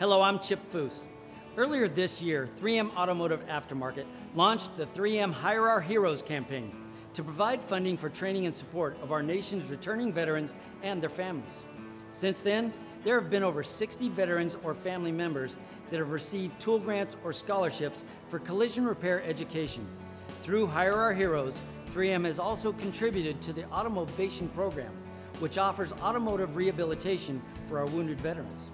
I'm Chip Foose. Earlier this year, 3M Automotive Aftermarket launched the 3M Hire Our Heroes campaign to provide funding for training and support of our nation's returning veterans and their families. Since then, there have been over 60 veterans or family members that have received tool grants or scholarships for collision repair education. Through Hire Our Heroes, 3M has also contributed to the Automotivation Program, which offers automotive rehabilitation for our wounded veterans.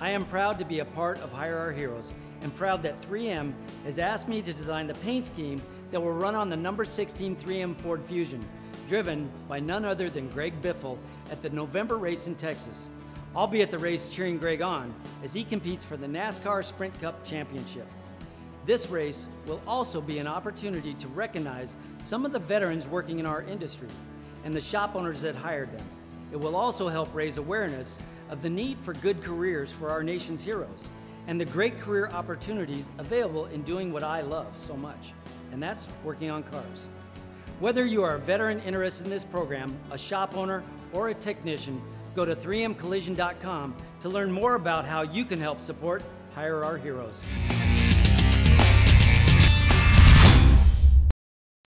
I am proud to be a part of Hire Our Heroes and proud that 3M has asked me to design the paint scheme that will run on the number 16 3M Ford Fusion, driven by none other than Greg Biffle at the November race in Texas. I'll be at the race cheering Greg on as he competes for the NASCAR Sprint Cup Championship. This race will also be an opportunity to recognize some of the veterans working in our industry and the shop owners that hired them. It will also help raise awareness of the need for good careers for our nation's heroes and the great career opportunities available in doing what I love so much, and that's working on cars. Whether you are a veteran interested in this program, a shop owner, or a technician, go to 3mcollision.com to learn more about how you can help support Hire Our Heroes.